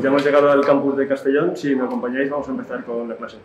Ya hemos llegado al campus de Castellón, si me acompañáis vamos a empezar con la clase.